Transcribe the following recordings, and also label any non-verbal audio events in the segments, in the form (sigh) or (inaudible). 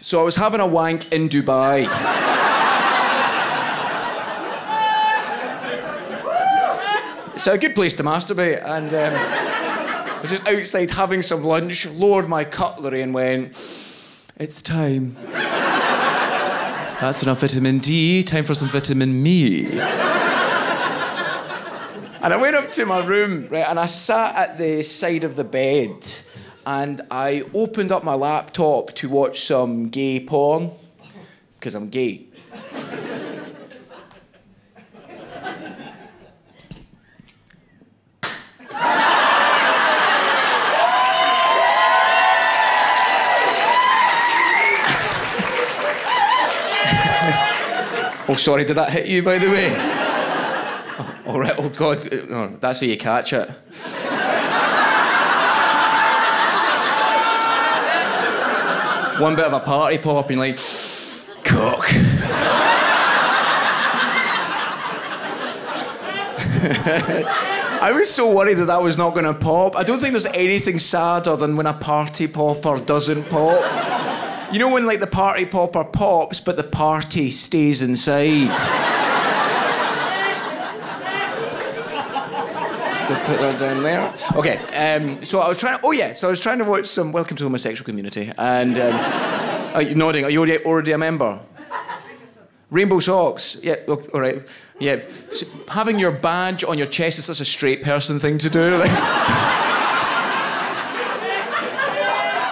So I was having a wank in Dubai. it's a good place to masturbate, and um, I was just outside having some lunch, lowered my cutlery, and went, "It's time." That's enough vitamin D. Time for some vitamin me. And I went up to my room, right, and I sat at the side of the bed and I opened up my laptop to watch some gay porn, because I'm gay. (laughs) oh, sorry, did that hit you, by the way? (laughs) Oh, all right, oh, God, uh, oh, that's how you catch it. One bit of a party pop and like, cock. I was so worried that that was not going to pop. I don't think there's anything sadder than when a party popper doesn't pop. You know when like the party popper pops, but the party stays inside. Could put that down there. Okay, um, so I was trying. To, Oh yeah, so I was trying to watch some Welcome to Homosexual Community, and um, (laughs) are you nodding? Are you already, already a member? Rainbow socks. Yeah. Look, all right. Yeah. So having your badge on your chest is such a straight person thing to do. (laughs) Like.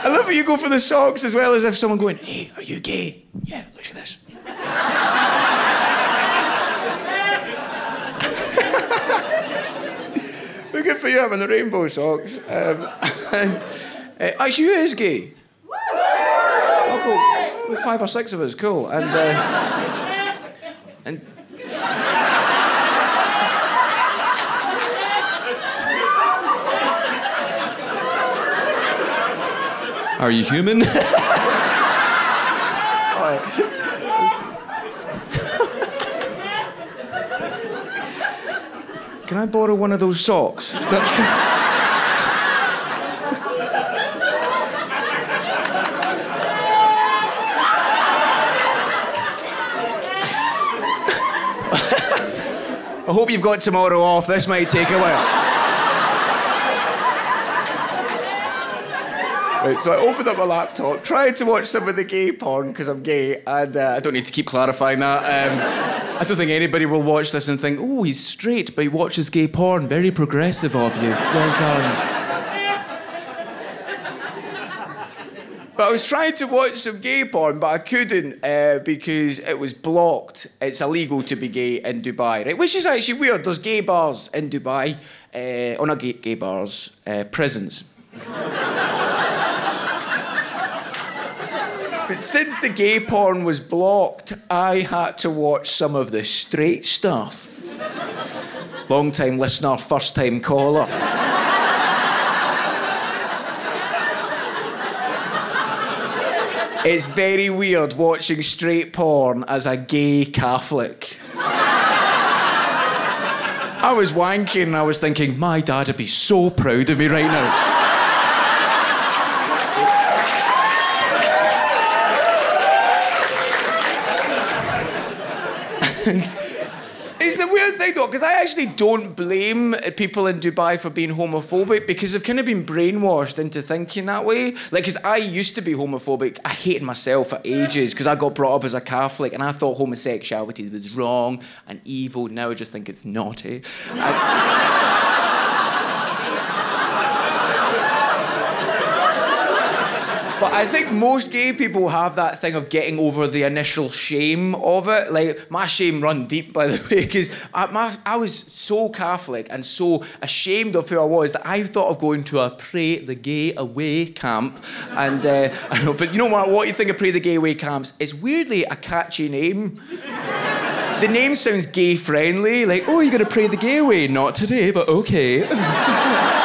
I love how you go for the socks as well as if someone going, "Hey, are you gay?" Yeah. Look at this. Good for you having the rainbow socks. Um, (laughs) and uh, actually, who is gay? Oh, cool. Five or six of us, cool. And uh, and Are you human? (laughs) all right. Can I borrow one of those socks? That's- (laughs) I hope you've got tomorrow off. This might take a while. Right, so I opened up my laptop, tried to watch some of the gay porn because I'm gay, and uh, I don't need to keep clarifying that. Um, I don't think anybody will watch this and think, "Oh, he's straight, but he watches gay porn." Very progressive of you. Well done. But I was trying to watch some gay porn, but I couldn't uh, because it was blocked. It's illegal to be gay in Dubai, right? Which is actually weird. There's gay bars in Dubai. Uh, oh, not gay, gay bars, uh, prisons. But since the gay porn was blocked, I had to watch some of the straight stuff. Long time listener, first time caller. It's very weird watching straight porn as a gay Catholic. I was wanking and I was thinking, my dad would be so proud of me right now. It's a weird thing though, because I actually don't blame people in Dubai for being homophobic because they've kind of been brainwashed into thinking that way. Like, because I used to be homophobic. I hated myself for ages because I got brought up as a Catholic and I thought homosexuality was wrong and evil. Now I just think it's naughty. I- I think most gay people have that thing of getting over the initial shame of it. Like my shame run deep, by the (laughs) way, because I, I was so Catholic and so ashamed of who I was that I thought of going to a pray the gay away camp. And uh, (laughs) I know, but you know what? What you think of pray the gay away camps? It's weirdly a catchy name. The name sounds gay friendly, like, oh, you're gonna pray the gay away? Not today, but okay. (laughs)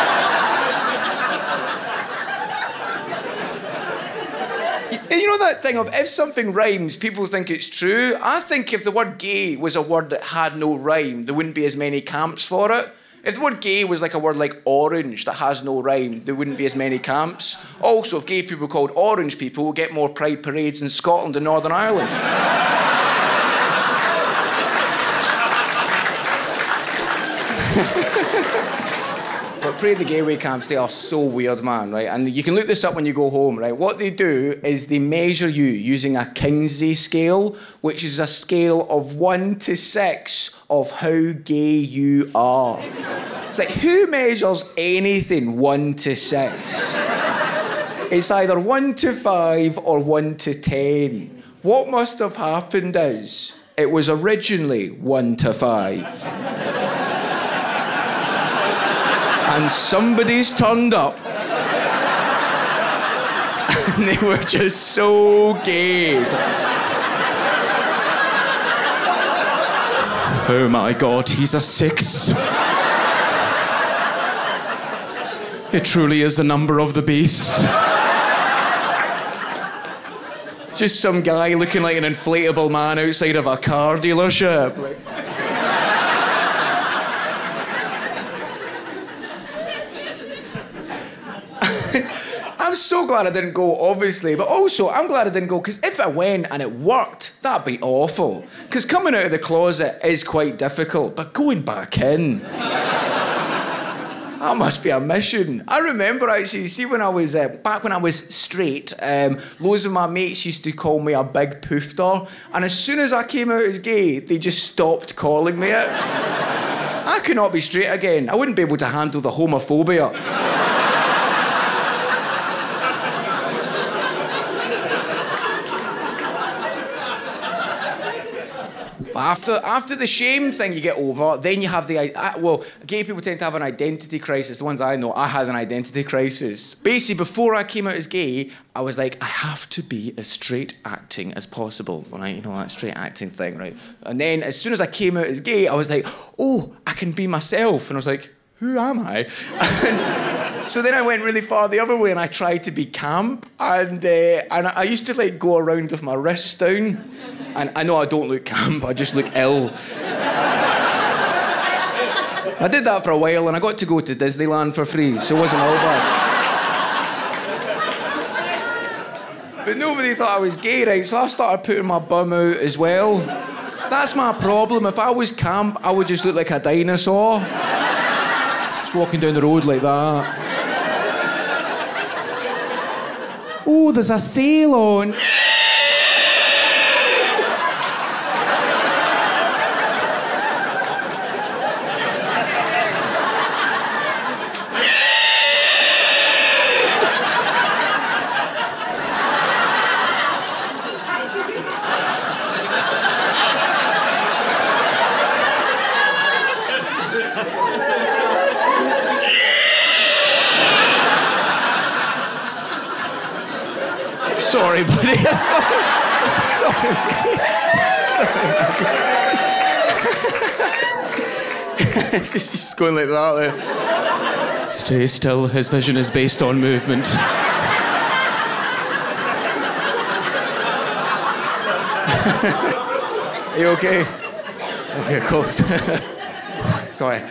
You know that thing of if something rhymes, people think it's true. I think if the word gay was a word that had no rhyme, there wouldn't be as many camps for it. If the word gay was like a word like orange that has no rhyme, there wouldn't be as many camps. Also, if gay people called orange people, we'll get more pride parades in Scotland and Northern Ireland. Pray the Gateway camps, they are so weird, man, right? And you can look this up when you go home, right? What they do is they measure you using a Kinsey scale, which is a scale of one to six of how gay you are. It's like, who measures anything one to six? It's either one to five or one to ten. What must have happened is it was originally one to five. And somebody's turned up. and they were just so gay. Oh my god, he's a six. It truly is the number of the beast. Just some guy looking like an inflatable man outside of a car dealership. Like- so glad I didn't go, obviously, but also I'm glad I didn't go because if I went and it worked, that'd be awful. Because coming out of the closet is quite difficult, but going back in. (laughs) That must be a mission. I remember actually, see, when I was uh, back when I was straight, um, loads of my mates used to call me a big poofter, and as soon as I came out as gay, they just stopped calling me it. (laughs) I could not be straight again. I wouldn't be able to handle the homophobia. After after the shame thing you get over, then you have the uh, well, gay people tend to have an identity crisis. The ones I know, I had an identity crisis. Basically, before I came out as gay, I was like, I have to be as straight acting as possible, right? You know that straight acting thing, right? And then as soon as I came out as gay, I was like, oh, I can be myself, and I was like, who am I? And so then I went really far the other way, and I tried to be camp, and uh, and I used to like go around with my wrists down. And I know I don't look camp, I just look ill. I did that for a while and I got to go to Disneyland for free, so it wasn't all bad. But nobody thought I was gay, right? So I started putting my bum out as well. That's my problem. If I was camp, I would just look like a dinosaur. Just walking down the road like that. Oh, there's a sail on. Sorry, sorry. Sorry. Sorry. just, just going like that there. Stay still, his vision is based on movement. Are you okay? Okay, cool. Sorry.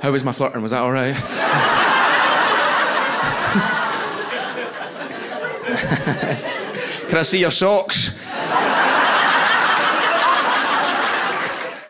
How was my flirting? Was that all right? Can I see your socks?